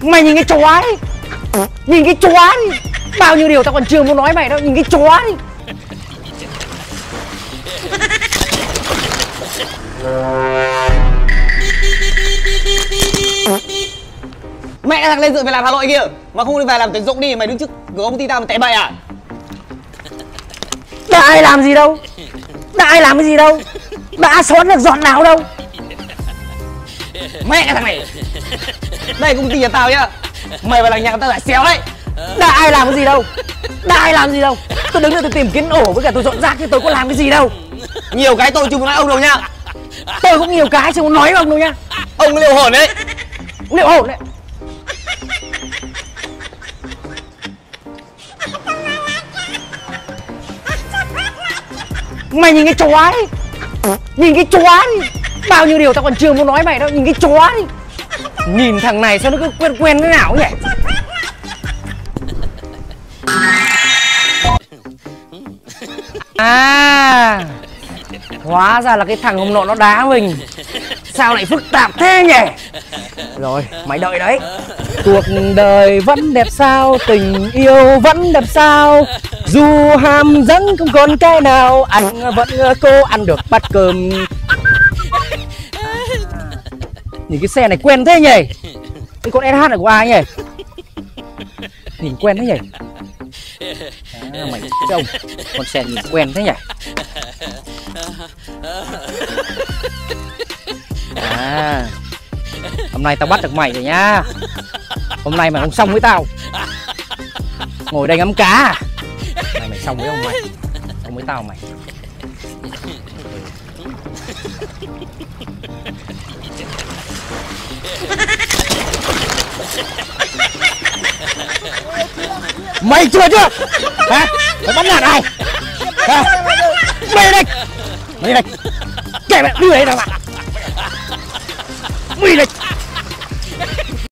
Mày nhìn cái chó đi Nhìn cái chó đi Bao nhiêu điều tao còn chưa muốn nói mày đâu Nhìn cái chó đi Mẹ thằng lên dự về làm Hà Nội kia Mà không đi về làm tuyển dụng đi Mày đứng trước cửa công ty tao mà tệ bậy à? Đã ai làm gì đâu? Đã ai làm cái gì đâu? Đã xón được giọt nào đâu Mẹ cái thằng này. Đây công ty nhà tao nhá. Mày vào làm nhà tao lại xéo đấy. Đã ai làm cái gì đâu? Đã ai làm gì đâu? Tôi đứng đây tôi tìm kiến ổ với cả tôi dọn rác chứ tôi có làm cái gì đâu. Nhiều cái tôi chưa muốn nói ông đâu nha Tôi cũng nhiều cái chứ không nói với ông đâu nha Ông liệu hồn đấy. Liệu hồn đấy. Mày nhìn cái chó đi Nhìn cái chó đi Bao nhiêu điều tao còn chưa muốn nói mày đâu, Nhìn cái chó đi. Nhìn thằng này sao nó cứ quen quen thế nào nhỉ? À Hóa ra là cái thằng hôm nọ nó đá mình. Sao lại phức tạp thế nhỉ? Rồi, mày đợi đấy. Cuộc đời vẫn đẹp sao, Tình yêu vẫn đẹp sao. Dù hàm dẫn không còn cái nào, Anh vẫn cô ăn được bát cơm. Nhìn cái xe này quen thế nhỉ? Cái con SH này của ai nhỉ? Nhìn quen thế nhỉ? À, Mày trông Con xe nhìn quen thế nhỉ? À. Hôm nay tao bắt được mày rồi nhá. Hôm nay mày không xong với tao. Ngồi đây ngắm cá? À? Mày mày xong với ông mày. Xong với tao mày. Mày chưa chưa? Hả? Mày bắn nạt ai Hả? Mày đây Mày đây Kệ mẹ đưa đây nào Mày đây